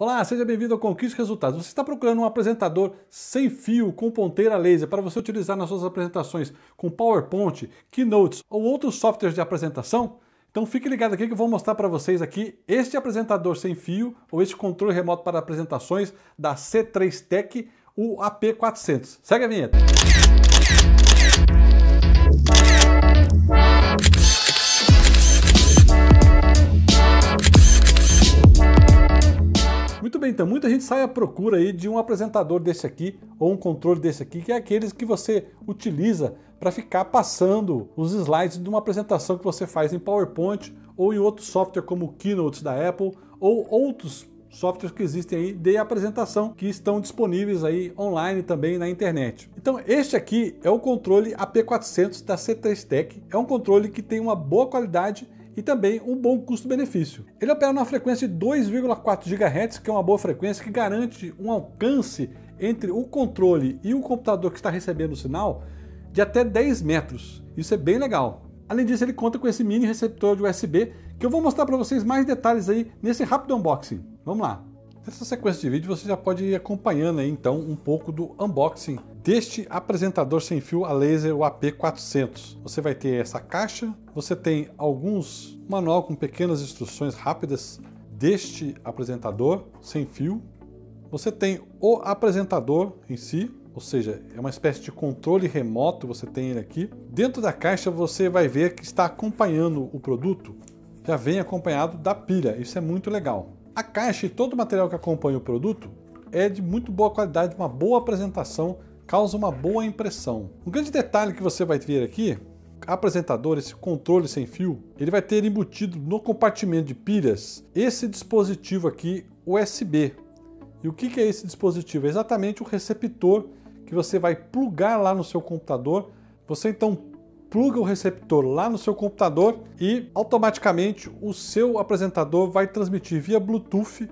Olá, seja bem-vindo ao Conquiste Resultados. Você está procurando um apresentador sem fio com ponteira laser para você utilizar nas suas apresentações com PowerPoint, Keynotes ou outros softwares de apresentação? Então fique ligado aqui que eu vou mostrar para vocês aqui este apresentador sem fio ou este controle remoto para apresentações da C3 Tech, o AP400. Segue a vinheta. Então muita gente sai à procura aí de um apresentador desse aqui ou um controle desse aqui, que é aqueles que você utiliza para ficar passando os slides de uma apresentação que você faz em PowerPoint ou em outro software como o Keynote da Apple ou outros softwares que existem aí de apresentação que estão disponíveis aí online também na internet. Então este aqui é o controle AP400 da C3 Tech. É um controle que tem uma boa qualidade e também um bom custo-benefício. Ele opera numa frequência de 2,4 GHz, que é uma boa frequência que garante um alcance entre o controle e o computador que está recebendo o sinal de até 10 metros. Isso é bem legal. Além disso, ele conta com esse mini receptor de USB que eu vou mostrar para vocês mais detalhes aí nesse rápido unboxing. Vamos lá. Nessa sequência de vídeo você já pode ir acompanhando aí então um pouco do unboxing deste apresentador sem fio a laser o AP400. Você vai ter essa caixa, você tem alguns manual com pequenas instruções rápidas deste apresentador sem fio. Você tem o apresentador em si, ou seja, é uma espécie de controle remoto, você tem ele aqui. Dentro da caixa você vai ver que está acompanhando o produto, já vem acompanhado da pilha, isso é muito legal. A caixa e todo o material que acompanha o produto é de muito boa qualidade, uma boa apresentação, causa uma boa impressão. Um grande detalhe que você vai ver aqui, apresentador, esse controle sem fio, ele vai ter embutido no compartimento de pilhas esse dispositivo aqui USB. E o que é esse dispositivo? É exatamente o receptor que você vai plugar lá no seu computador. Você então pluga o receptor lá no seu computador e automaticamente o seu apresentador vai transmitir via Bluetooth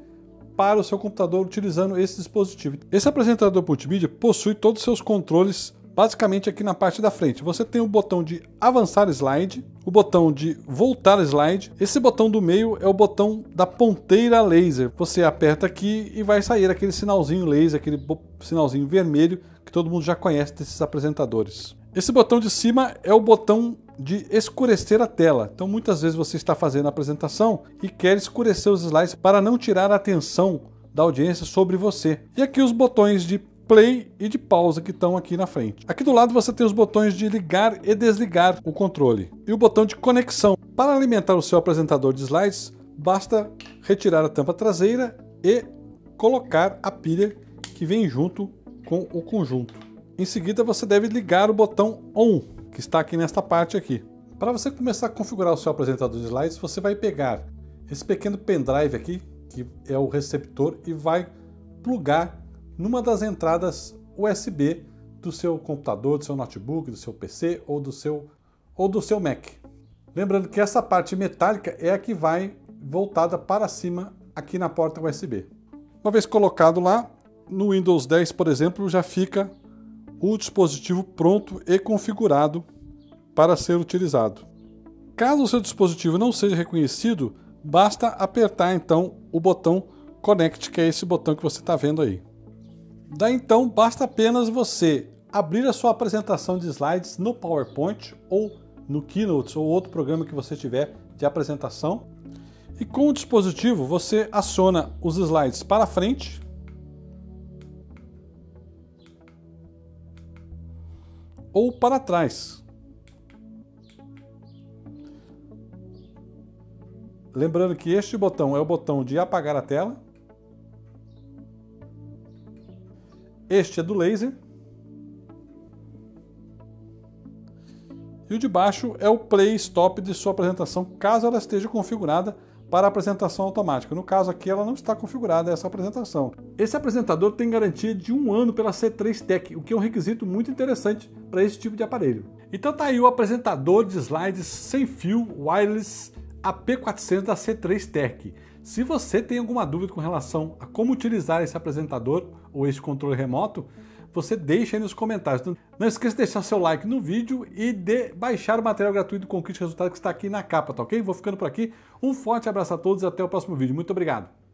para o seu computador utilizando esse dispositivo. Esse apresentador multimídia possui todos os seus controles basicamente aqui na parte da frente. Você tem o botão de avançar slide, o botão de voltar slide. Esse botão do meio é o botão da ponteira laser. Você aperta aqui e vai sair aquele sinalzinho laser, aquele sinalzinho vermelho que todo mundo já conhece desses apresentadores. Esse botão de cima é o botão de escurecer a tela. Então muitas vezes você está fazendo a apresentação e quer escurecer os slides para não tirar a atenção da audiência sobre você. E aqui os botões de play e de pausa que estão aqui na frente. Aqui do lado você tem os botões de ligar e desligar o controle e o botão de conexão. Para alimentar o seu apresentador de slides, basta retirar a tampa traseira e colocar a pilha que vem junto com o conjunto. Em seguida, você deve ligar o botão ON, que está aqui nesta parte aqui. Para você começar a configurar o seu apresentador de slides, você vai pegar esse pequeno pendrive aqui, que é o receptor, e vai plugar numa das entradas USB do seu computador, do seu notebook, do seu PC ou do seu, ou do seu Mac. Lembrando que essa parte metálica é a que vai voltada para cima aqui na porta USB. Uma vez colocado lá, no Windows 10, por exemplo, já fica o dispositivo pronto e configurado para ser utilizado. Caso o seu dispositivo não seja reconhecido, basta apertar então o botão Connect, que é esse botão que você está vendo aí. Daí então basta apenas você abrir a sua apresentação de slides no PowerPoint ou no Keynote ou outro programa que você tiver de apresentação. E com o dispositivo você aciona os slides para frente ou para trás. Lembrando que este botão é o botão de apagar a tela. Este é do laser. E o de baixo é o play stop de sua apresentação, caso ela esteja configurada para apresentação automática. No caso aqui, ela não está configurada essa apresentação. Esse apresentador tem garantia de um ano pela C3 Tech, o que é um requisito muito interessante para esse tipo de aparelho. Então tá aí o apresentador de slides sem fio wireless AP400 da C3 Tech. Se você tem alguma dúvida com relação a como utilizar esse apresentador ou esse controle remoto, você deixa aí nos comentários. Então, não esqueça de deixar seu like no vídeo e de baixar o material gratuito do Conquiste Resultado que está aqui na capa, tá ok? Vou ficando por aqui. Um forte abraço a todos e até o próximo vídeo. Muito obrigado.